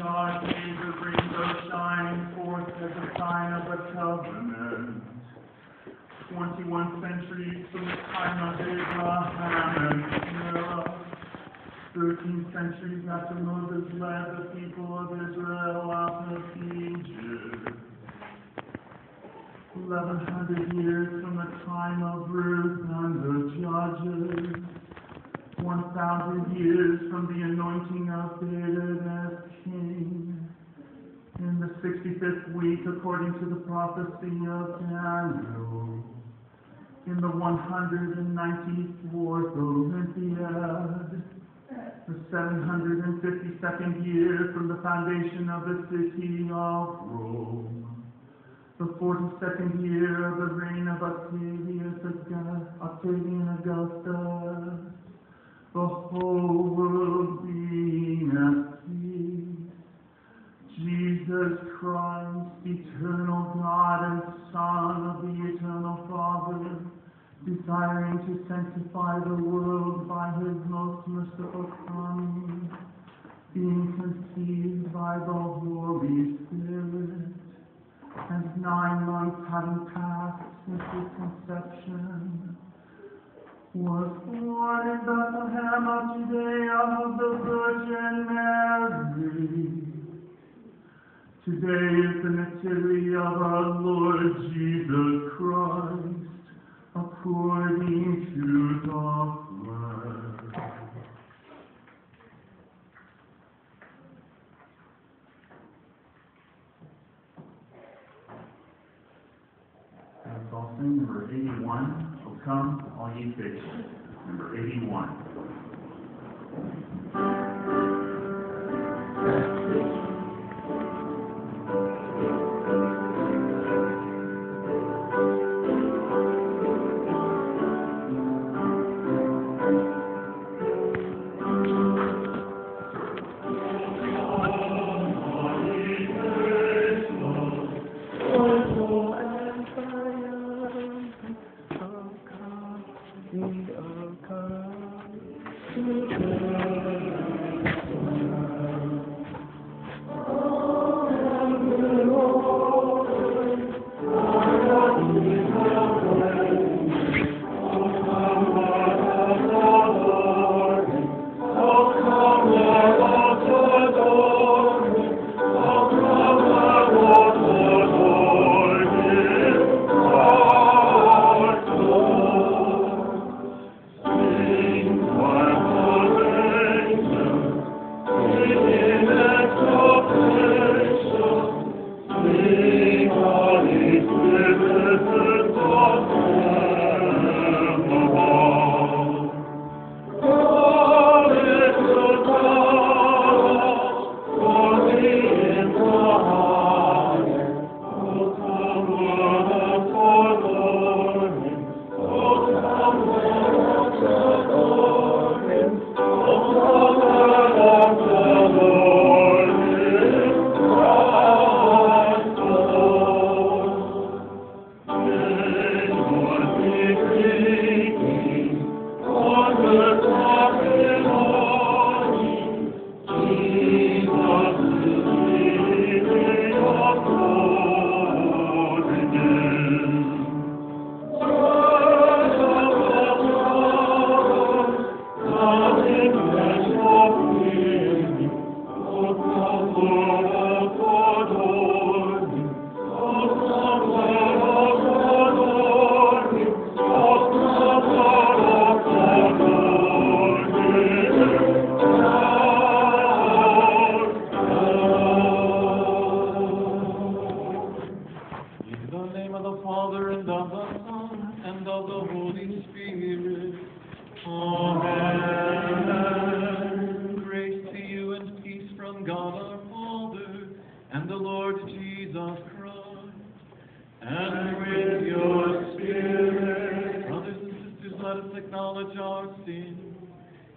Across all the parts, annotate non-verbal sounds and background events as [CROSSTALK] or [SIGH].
God made the rainbow shine forth as a sign of a covenant. Twenty-one centuries from the time of Abraham and Sarah. Thirteen centuries after Moses led the people of Israel out of Egypt. Eleven hundred years from the time of Ruth and the Judges. One thousand years from the anointing of David as king. In the sixty-fifth week, according to the prophecy of Daniel. In the one hundred and ninety-fourth Olympiad. The seven hundred and fifty-second year from the foundation of the city of Rome. The forty-second year of the reign of Octavian Augustus sanctify the world by his most merciful coming, being conceived by the Holy Spirit, and nine months having passed since his conception, was born in Bethlehem of Judea of the Virgin Mary. Today is the nativity of our Lord Jesus Christ, pour l'insulte offrée. And song number 81, O Come, All Ye Faithful, number 81.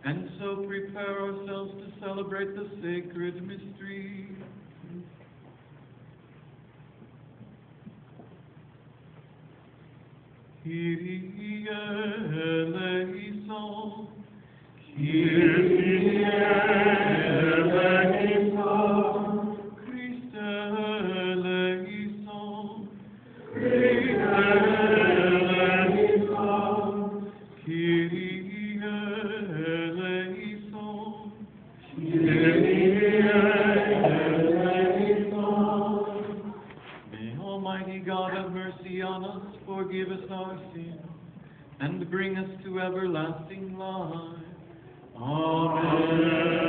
And so prepare ourselves to celebrate the sacred mystery. Kyrie eleison, Kyrie eleison, bring us to everlasting life. Amen.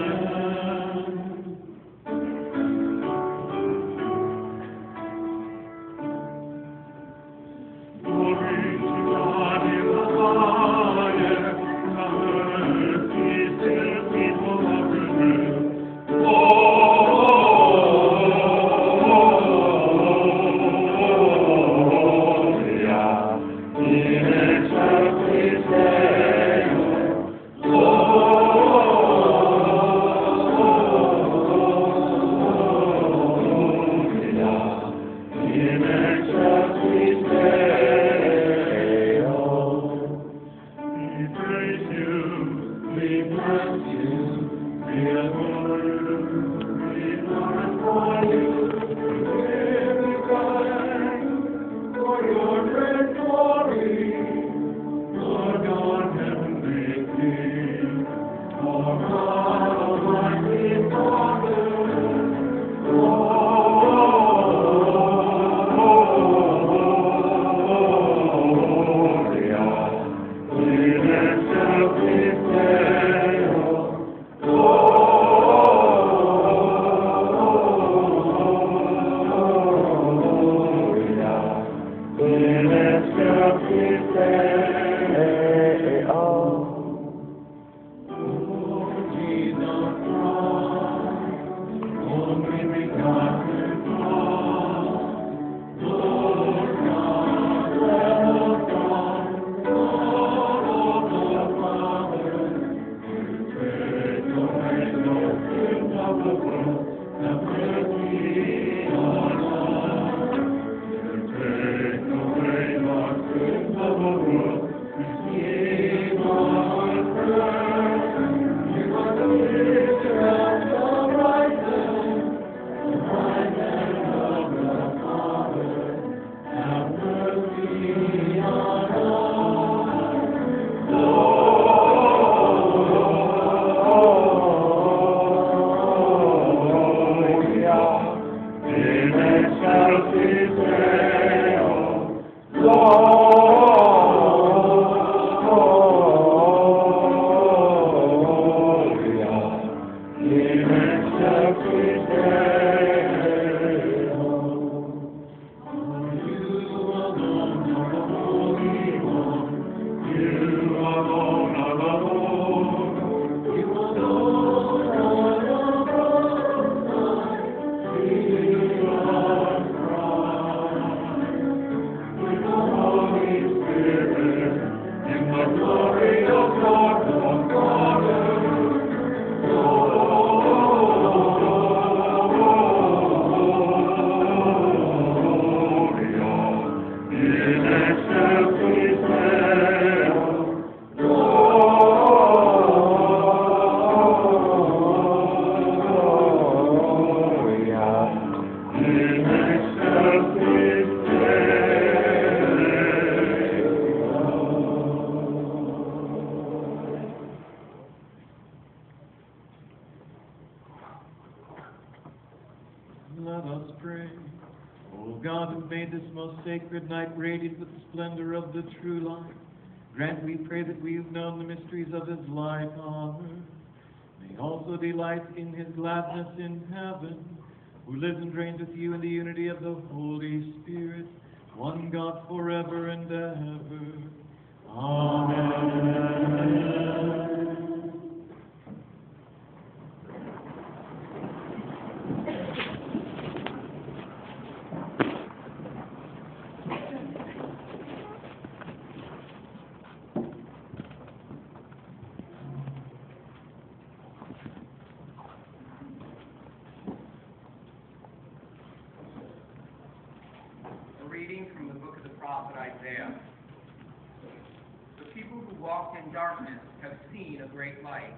Splendor of the true light, grant, we pray, that we have known the mysteries of his life on earth, may also delight in his gladness in heaven, who lives and reigns with you in the unity of the Holy Spirit, one God forever and ever. Amen. A reading from the book of the prophet Isaiah. The people who walked in darkness have seen a great light.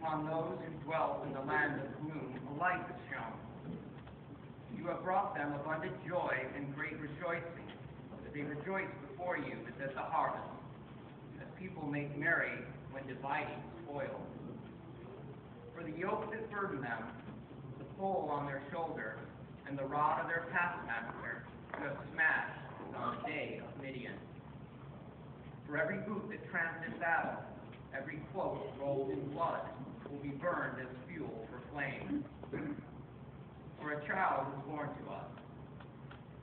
Upon those who dwelt in the land of gloom, a light has shone. You have brought them abundant joy and great rejoicing, that they rejoice before you as at the harvest, as people make merry when dividing spoil. For the yoke that burdened them, the pole on their shoulder, and the rod of their taskmaster, you have smashed on the day of Midian. For every boot that tramps in battle, every cloak rolled in blood, will be burned as fuel for flame. For a child is born to us,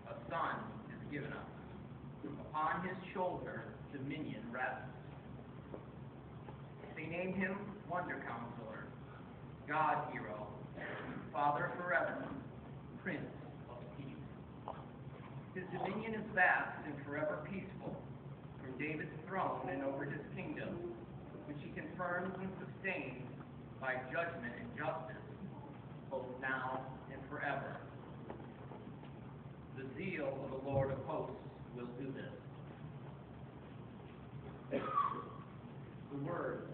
a son is given us. Upon his shoulder dominion rests. They named him Wonder Counselor, God Hero, Father forever, Prince of Peace. His dominion is vast and forever peaceful, from David's throne and over his kingdom, which he confirms and sustains by judgment and justice, both now forever. The zeal of the Lord of hosts will do this. The word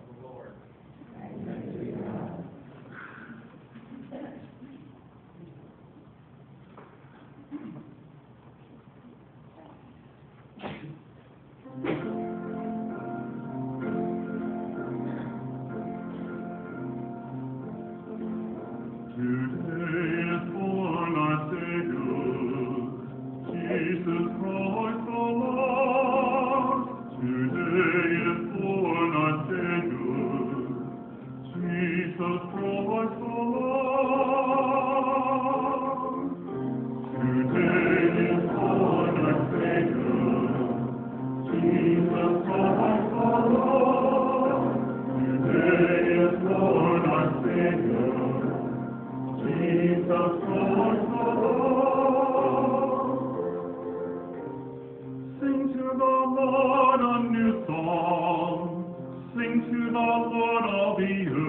Lord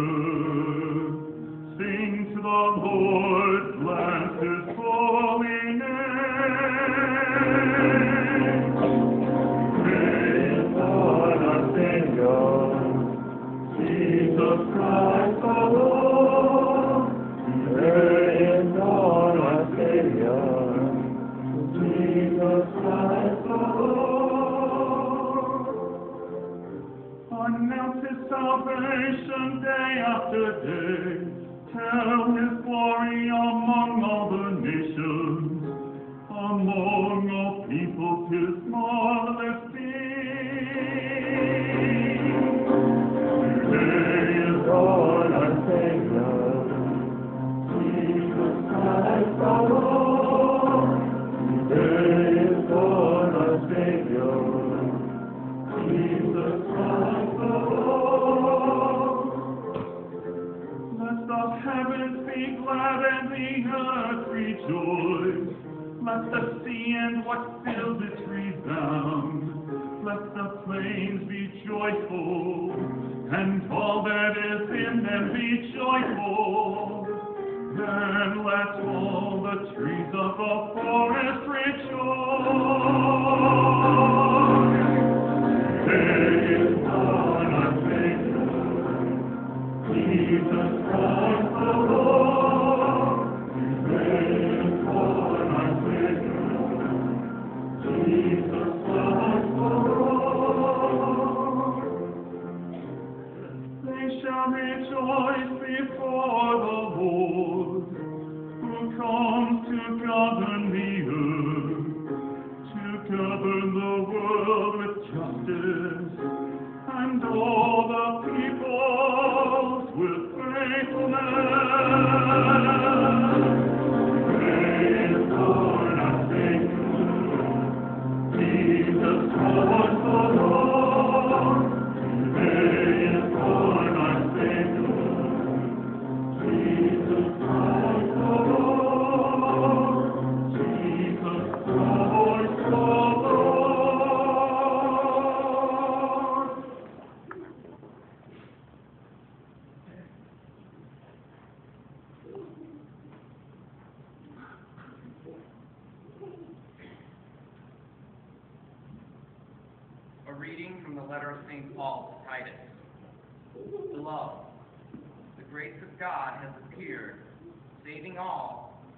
Let the sea and what fills it resound. Let the plains be joyful,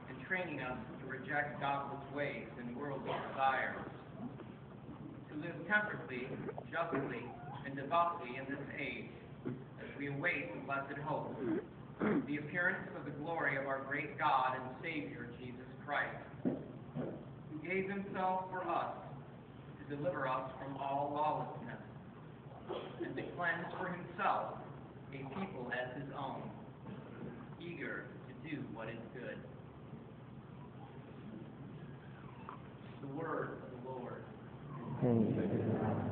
and training us to reject godless ways and worldly desires, to live temperately, justly, and devoutly in this age, as we await the blessed hope, the appearance of the glory of our great God and Savior, Jesus Christ, who gave himself for us to deliver us from all lawlessness and to cleanse for himself a people as his own, eager do what is good. The word of the Lord. Hmm.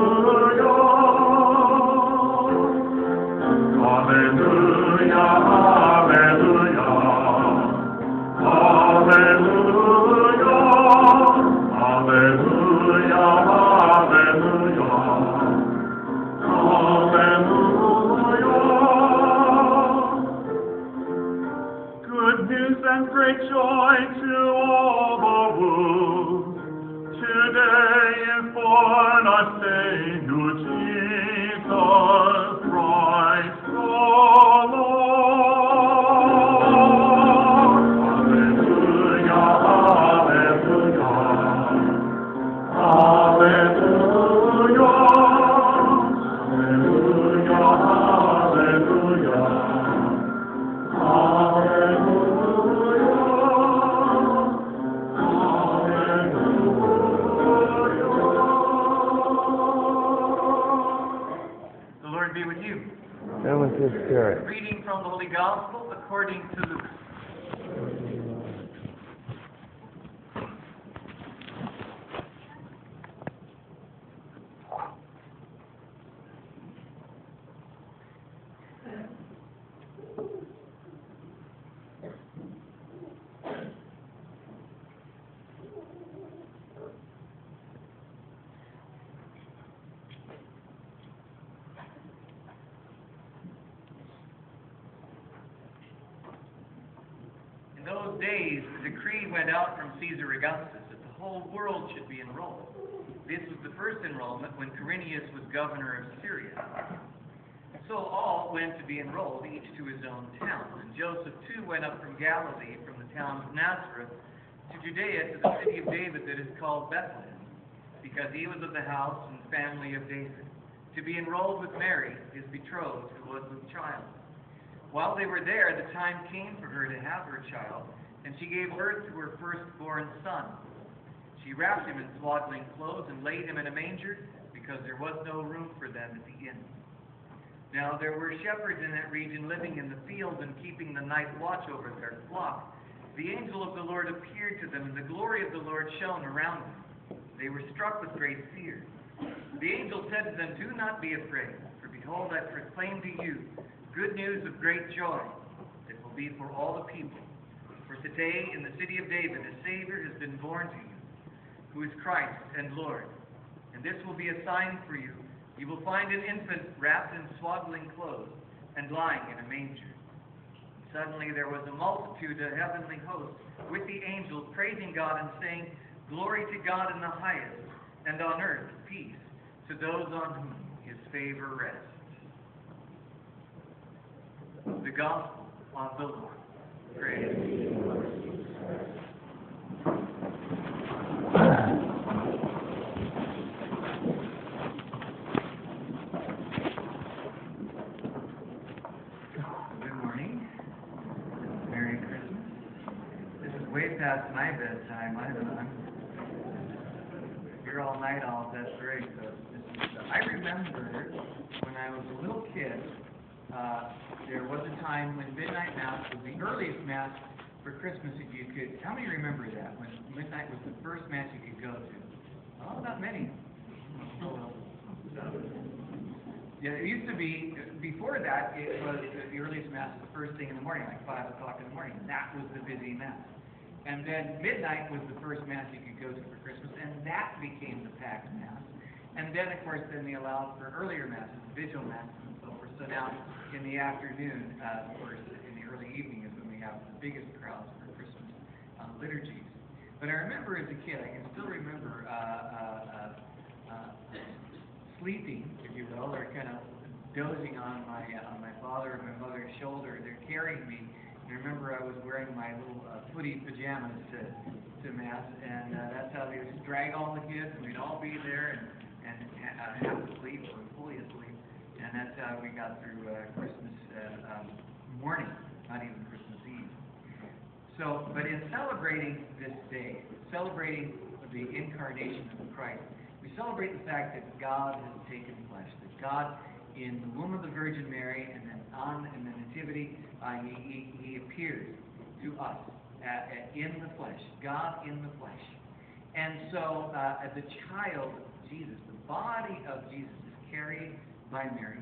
Gospel according to Luke. In those days, a decree went out from Caesar Augustus that the whole world should be enrolled. This was the first enrollment when Quirinius was governor of Syria. So all went to be enrolled, each to his own town. And Joseph too went up from Galilee, from the town of Nazareth, to Judea, to the city of David that is called Bethlehem, because he was of the house and family of David, to be enrolled with Mary, his betrothed, who was with child. While they were there, the time came for her to have her child, and she gave birth to her firstborn son. She wrapped him in swaddling clothes and laid him in a manger, because there was no room for them at the inn. Now there were shepherds in that region living in the fields and keeping the night watch over their flock. The angel of the Lord appeared to them, and the glory of the Lord shone around them. They were struck with great fear. The angel said to them, Do not be afraid, for behold, I proclaim to you good news of great joy that will be for all the people. Today in the city of David a Savior has been born to you, who is Christ and Lord. And this will be a sign for you. You will find an infant wrapped in swaddling clothes and lying in a manger. Suddenly there was a multitude of heavenly hosts with the angels praising God and saying, Glory to God in the highest, and on earth peace to those on whom his favor rests. The Gospel of the Lord. Good morning. Merry Christmas. This is way past my bedtime. I don't I'm here all night, all that's great. So this is, I remember when I was a little kid, uh, there was a time when midnight mass was the earliest mass for Christmas that you could. How many remember that? When midnight was the first mass you could go to? Oh, not many. Yeah, it used to be, before that, it was, the earliest mass was the first thing in the morning, like five o'clock in the morning. That was the busy mass. And then midnight was the first mass you could go to for Christmas, and that became the packed mass. And then, of course, then they allowed for earlier masses, vigil masses so now, in the afternoon, uh, of course, in the early evening is when we have the biggest crowds for Christmas uh, liturgies. But I remember as a kid, I can still remember uh, uh, uh, uh, sleeping, if you will, or kind of dozing on my uh, on my father or my mother's shoulder. They're carrying me. And I remember I was wearing my little uh, footy pajamas to to mass, and uh, that's how they would drag all the kids, and we'd all be there and and uh, half asleep or fully asleep, and that's how we got through uh, Christmas uh, um, morning, not even Christmas Eve. So, but in celebrating this day, celebrating the incarnation of Christ, we celebrate the fact that God has taken flesh, that God, in the womb of the Virgin Mary, and then on in the Nativity, uh, he, he, he appears to us uh, uh, in the flesh, God in the flesh. And so, uh, as a child Jesus, the body of Jesus is carried by Mary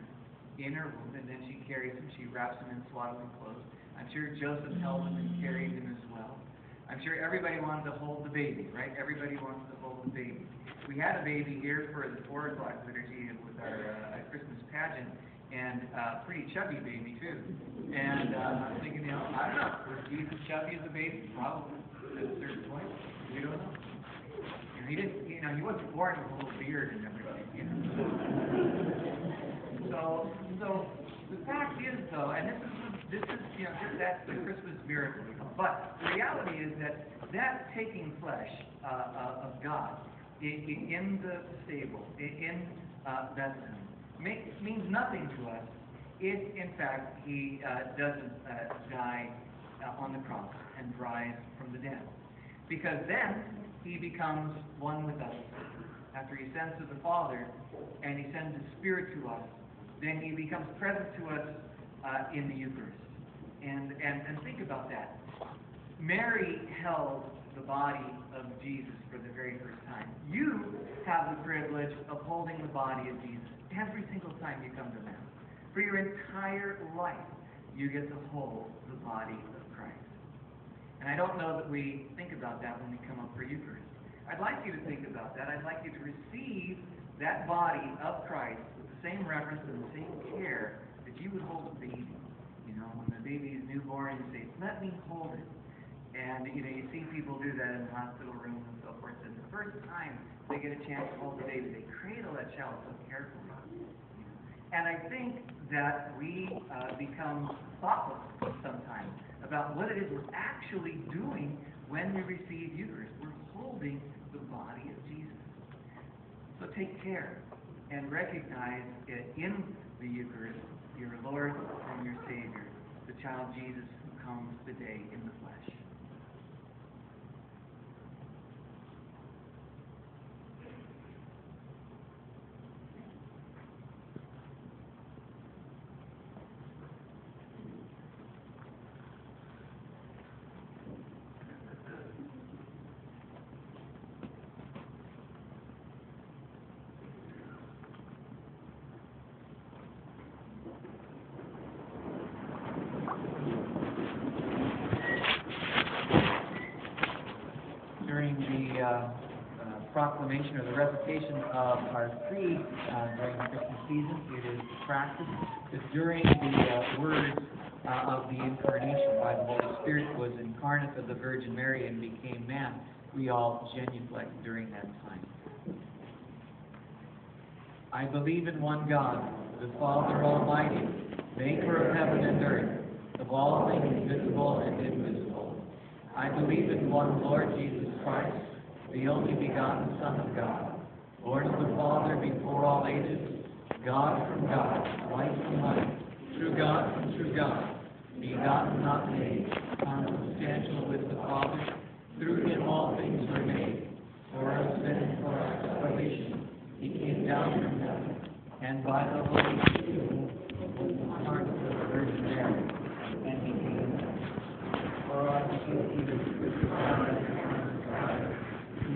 in her womb, and then she carries him, she wraps him in swaddling clothes. I'm sure Joseph held him and carried him as well. I'm sure everybody wanted to hold the baby, right? Everybody wants to hold the baby. We had a baby here for the four o'clock liturgy with our uh, Christmas pageant, and uh, pretty chubby baby too. And uh, I'm thinking, you know, I don't know, was Jesus chubby as a baby? Probably at a certain point. We don't know. Know, he didn't, you know, he wasn't born with a little beard and everything. You know. So, so the fact is, though, and this is this is you know that's the Christmas miracle. But the reality is that that taking flesh uh, uh, of God in, in the stable, in uh, Bethlehem, means nothing to us if, in fact, he uh, doesn't uh, die uh, on the cross and rise from the dead. Because then he becomes one with us. After he sends to the Father and he sends the Spirit to us, then he becomes present to us uh, in the Eucharist. And, and, and think about that. Mary held the body of Jesus for the very first time. You have the privilege of holding the body of Jesus every single time you come to Mass. For your entire life, you get to hold the body of Christ. And I don't know that we think about that when we come up for Eucharist. I'd like you to think about that. I'd like you to receive that body of Christ same reverence and the same care that you would hold a baby. You know, when the baby is newborn, you say, let me hold it. And, you know, you see people do that in the hospital rooms and so forth. And the first time they get a chance to hold the baby, they cradle that child so carefully. And I think that we uh, become thoughtless sometimes about what it is we're actually doing when we receive Eucharist. We're holding the body of Jesus. So take care and recognize it in the Eucharist, your Lord and your Savior, the child Jesus who comes today in the flesh. during the uh, uh, proclamation or the recitation of our creed uh, during the Christmas season. It is the practice that during the uh, words uh, of the incarnation by the Holy Spirit was incarnate of the Virgin Mary and became man, we all genuflect during that time. I believe in one God, the Father Almighty, maker of heaven and earth, of all things visible and invisible. I believe in one Lord Jesus Christ, the only begotten Son of God, Lord of the Father before all ages, God from God, light from light, true God from true God, begotten not made, consubstantial with the Father, through him all things were made, for us and for our salvation. He came down from heaven, and by the Holy Spirit was incarnate of the Virgin Mary, and became man. For our sins he was crucified and crucified. He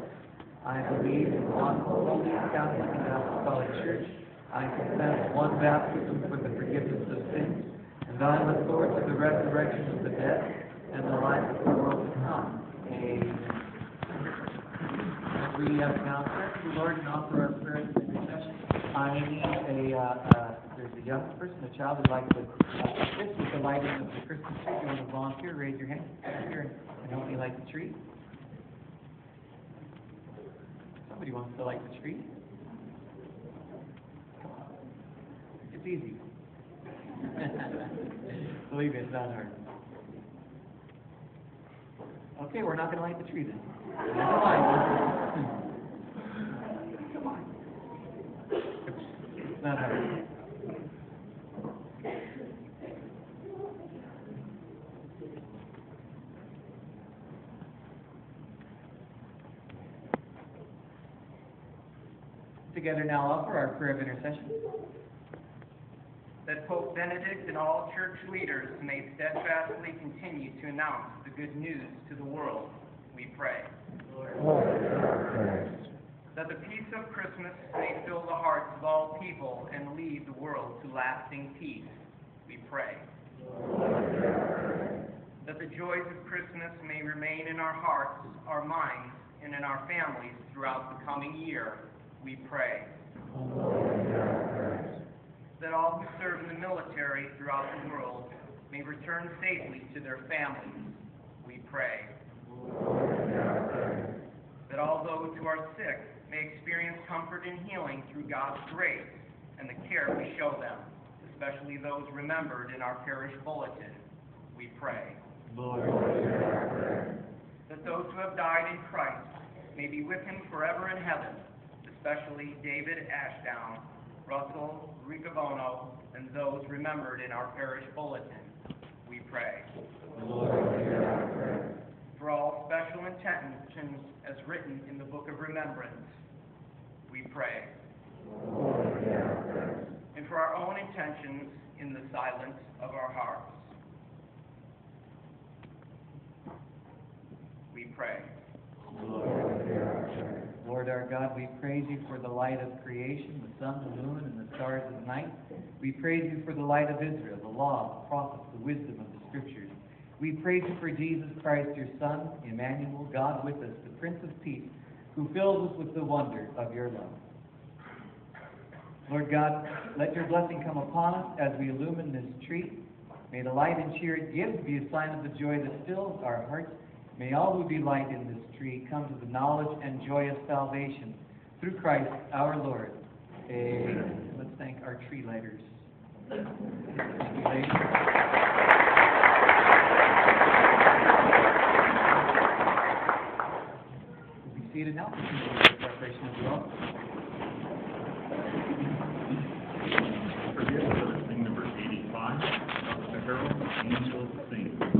I believe in one holy Catholic and Apostolic Church. I confess one baptism for the forgiveness of sins, and I look forward to the resurrection of the dead and the life of the world to come. Amen. We have now to the Lord and offer our prayers of intercession, I need a, uh, uh, there's a young person, a child who'd like to assist with the lighting of the Christmas tree. You want to volunteer, raise your hand. Here and- and help me light the tree. Somebody wants to light the tree? Come on. It's easy. [LAUGHS] Believe me, it's not hard. Okay, we're not gonna light the tree then. Never mind. [LAUGHS] Come on. It's not hard. Together now offer our prayer of intercession. That Pope Benedict and all church leaders may steadfastly continue to announce the good news to the world, we pray. Lord, hear. That the peace of Christmas may fill the hearts of all people and lead the world to lasting peace, we pray. That the joys of Christmas may remain in our hearts, our minds, and in our families throughout the coming year, we pray. That all who serve in the military throughout the world may return safely to their families, we pray. That all those who are sick may experience comfort and healing through God's grace and the care we show them, especially those remembered in our parish bulletin, we pray. Lord, That those who have died in Christ may be with him forever in heaven, especially David Ashdown, Russell Riccavono, and those remembered in our parish bulletin, we pray. For all special intentions as written in the book of remembrance, we pray. And for our own intentions in the silence of our hearts, we pray. Lord our God, we praise you for the light of creation, the sun, the moon, and the stars of night. We praise you for the light of Israel, the law, the prophets, the wisdom of the scriptures. We praise you for Jesus Christ, your Son, Emmanuel, God with us, the Prince of Peace, who fills us with the wonder of your love. Lord God, let your blessing come upon us as we illumine this tree. May the light and cheer it gives be a sign of the joy that fills our hearts. May all who delight in this tree come to the knowledge and joy of salvation through Christ our Lord. Amen. Let's thank our tree lighters. Thank you, ladies. Be seated now. preparation of the altar. Forgive us, sing number eighty-five, Dr. Herald Angel sing number eighty-five.